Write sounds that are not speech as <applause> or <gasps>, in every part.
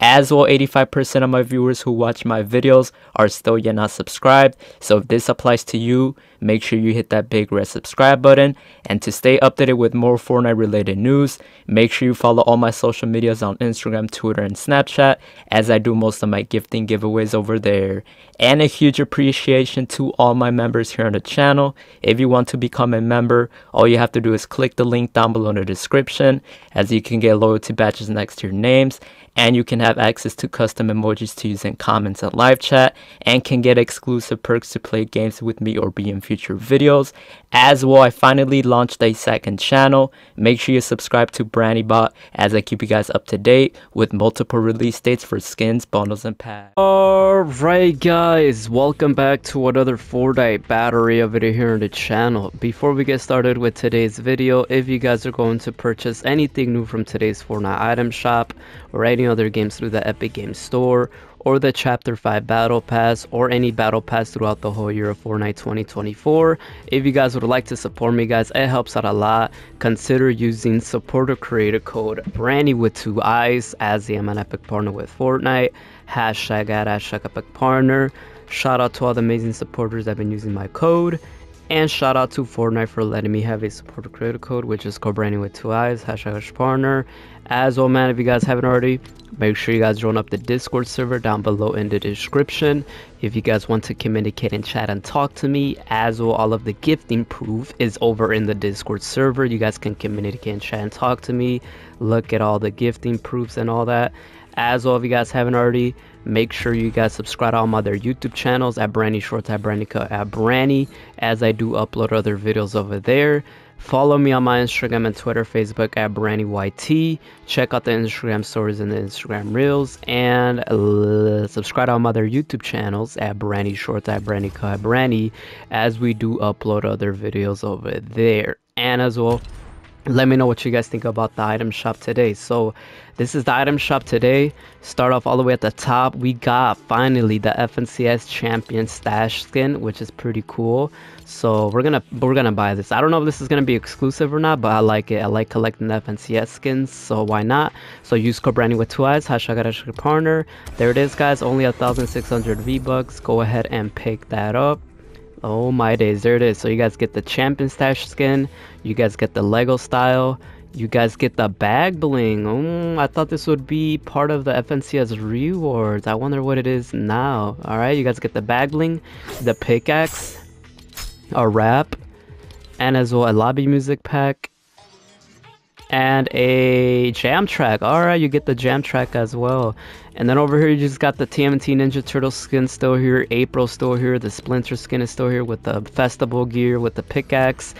As well, 85% of my viewers who watch my videos are still yet not subscribed. So if this applies to you, make sure you hit that big red subscribe button. And to stay updated with more Fortnite related news, make sure you follow all my social medias on Instagram, Twitter, and Snapchat as I do most of my gifting giveaways over there. And a huge appreciation to all my members here on the channel. If you want to become a member, all you have to do is click the link down below in the description as you can get loyalty badges next to your names and you can have access to custom emojis to use in comments and live chat and can get exclusive perks to play games with me or be in future videos. As well i finally launched a second channel. Make sure you subscribe to BraniBot as i keep you guys up to date with multiple release dates for skins bundles and packs. Alright guys, welcome back to another Fortnite Battle Royale video here on the channel. Before we get started with today's video, if you guys are going to purchase anything new from today's Fortnite item shop or any other games through the Epic Games Store or the Chapter 5 Battle Pass or any Battle Pass throughout the whole year of Fortnite 2024. If you guys would like to support me guys, it helps out a lot. Consider using supporter creator code Brani with two eyes as I am an Epic partner with Fortnite. Hashtag at hashtag Epic partner. Shout out to all the amazing supporters that have been using my code. And shout out to Fortnite for letting me have a supporter creator code, which is called Brani with two eyes, hashtag partner. As well, man, if you guys haven't already, make sure you guys join up the Discord server down below in the description. If you guys want to communicate and chat and talk to me, as well, all of the gifting proof is over in the Discord server. You guys can communicate and chat and talk to me, look at all the gifting proofs and all that. As well, if you guys haven't already, make sure you guys subscribe to all my other YouTube channels at Brani Shorts, at BraniCuh, at Brani, as I do upload other videos over there. Follow me on my Instagram and Twitter, Facebook at BraniYT. Check out the Instagram stories and the Instagram Reels. And uh, subscribe to my other YouTube channels at Brani Shorts, at BraniCuh, at Brani, as we do upload other videos over there. And as well, let me know what you guys think about the item shop today. So this is the item shop today. Start off all the way at the top. We got finally the fncs champion stash skin which is pretty cool. So we're gonna we're gonna buy this. I don't know if this is gonna be exclusive or not but i like it. I like collecting the fncs skins so why not? So use code Brani with two eyes hashtag hashtag partner. There it is guys. Only a thousand six hundred v bucks go ahead and pick that up Oh my days, there it is. So you guys get the champion stash skin, you guys get the Lego style, you guys get the bag bling. Oh, I thought this would be part of the FNCS rewards. I wonder what it is now. Alright, you guys get the bag bling, the pickaxe, a wrap, and as well a lobby music pack, and a jam track. Alright, you get the jam track as well. And then over here, you just got the TMNT Ninja Turtle skin still here, April still here, the Splinter skin is still here with the festival gear, with the pickaxe.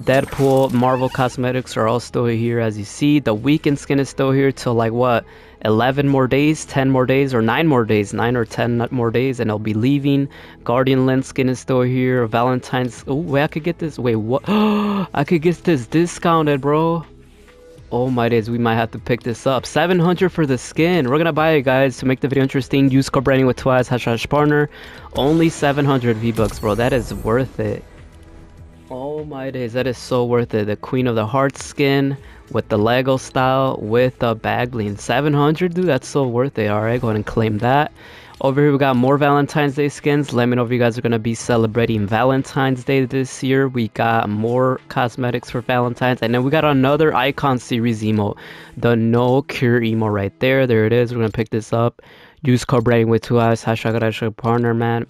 Deadpool, Marvel Cosmetics are all still here as you see. The Weeknd skin is still here till like what? 11 more days, 10 more days, or 9 more days, 9 or 10 more days, and I'll be leaving. Guardian Lens skin is still here. Valentine's. Oh, wait, I could get this. Wait, what? <gasps> I could get this discounted, bro. Oh my days, we might have to pick this up. 700 for the skin. We're gonna buy it, guys, to make the video interesting. Use code branding with twice, hashtag partner. Only 700 V-Bucks, bro. That is worth it. Oh my days, that is so worth it. The Queen of the Hearts skin with the Lego style with the bag bling. 700, dude, that's so worth it. Alright, go ahead and claim that. Over here we got more Valentine's Day skins. Let me know if you guys are going to be celebrating Valentine's Day this year. We got more cosmetics for Valentine's. And then we got another Icon Series emo. The No Cure emo right there. There it is. We're going to pick this up. Use code with two eyes. Hashtag partner, man.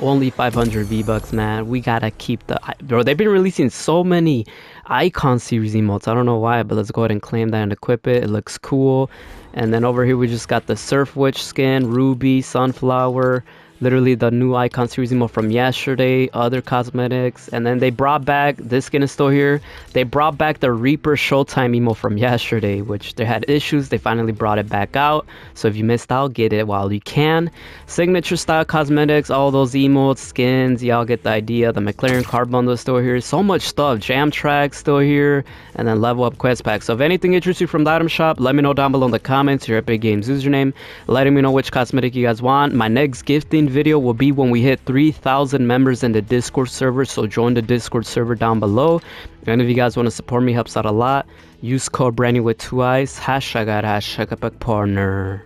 Only 500 V-Bucks, man. We gotta keep the... Bro, they've been releasing so many Icon series emotes. I don't know why, but let's go ahead and claim that and equip it. It looks cool. And then over here, we just got the Surf Witch skin, Ruby, Sunflower, literally the new icon series emo from yesterday other cosmetics and then they brought back this skin is still here they brought back the reaper showtime emo from yesterday which they had issues they finally brought it back out. So if you missed out get it while you can. Signature style cosmetics all those emotes skins y'all get the idea. The mclaren car bundle is still here. So much stuff jam track still here and then level up quest pack so if anything interests you from the item shop let me know down below in the comments your epic games username letting me know which cosmetic you guys want. My next gifting video will be when we hit 3,000 members in the Discord server. So join the Discord server down below. And if you guys want to support me, helps out a lot. Use code Brani with two eyes. Hashtag at hashtag partner.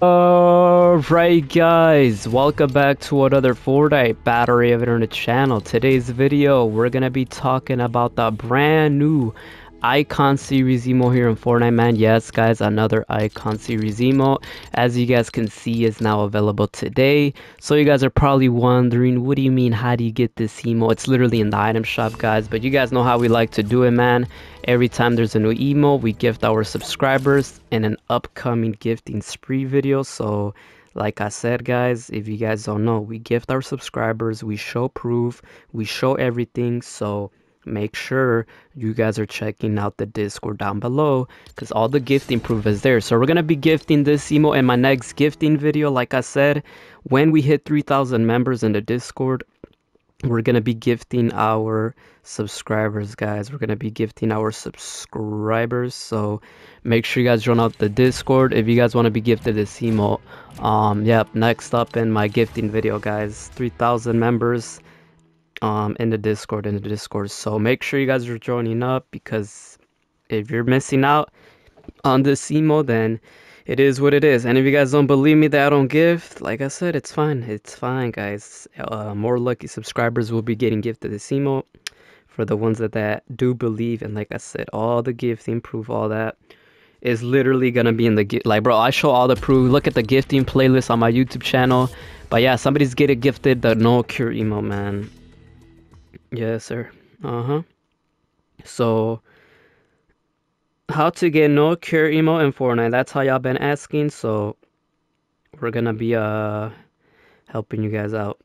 Alright guys, welcome back to another Fortnite Battle Royale Internet channel. Today's video, we're gonna be talking about the brand new icon series emo here in Fortnite man. Yes guys another icon series emo. As you guys can see is now available today. So you guys are probably wondering what do you mean how do you get this emo? It's literally in the item shop guys but you guys know how we like to do it man. Every time there's a new emo we gift our subscribers in an upcoming gifting spree video. So like I said, guys, if you guys don't know, we gift our subscribers, we show proof, we show everything. So make sure you guys are checking out the discord down below because all the gifting proof is there. So we're gonna be gifting this emo in my next gifting video like i said when we hit 3000 members in the discord we're gonna be gifting our subscribers guys. We're gonna be gifting our subscribers. So make sure you guys join out the discord if you guys want to be gifted this emo. Um yep next up in my gifting video guys 3000 members um in the discord in the discord. So make sure you guys are joining up because if you're missing out on this emo then it is what it is. And if you guys don't believe me that i don't give, like i said it's fine. It's fine guys. Uh, more lucky subscribers will be getting gifted this emo for the ones that, that do believe. And like i said all the gifting proof all that is literally gonna be in the gift like bro i show all the proof. Look at the gifting playlist on my youtube channel. But yeah somebody's getting gifted the no cure emo man Yes, sir. Uh-huh. So, how to get no cure emo in Fortnite. That's how y'all been asking. So, we're gonna be uh helping you guys out.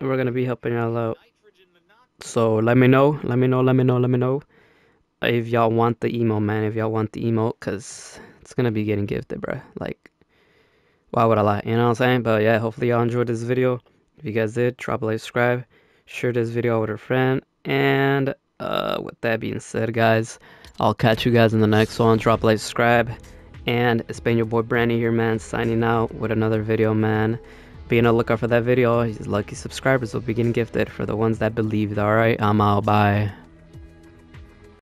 We're gonna be helping y'all out. So let me know, let me know, let me know, let me know if y'all want the emo, man. If y'all want the emo, cause it's gonna be getting gifted, bro. Like, why would I lie? You know what I'm saying? But yeah, hopefully y'all enjoyed this video. If you guys did, drop a like, subscribe share this video with a friend and uh, with that being said guys i'll catch you guys in the next one. Drop like subscribe and it's been your boy Brani here man signing out with another video man. Be on the lookout for that video. He's lucky subscribers will be getting gifted for the ones that believed all right? I'm out. Bye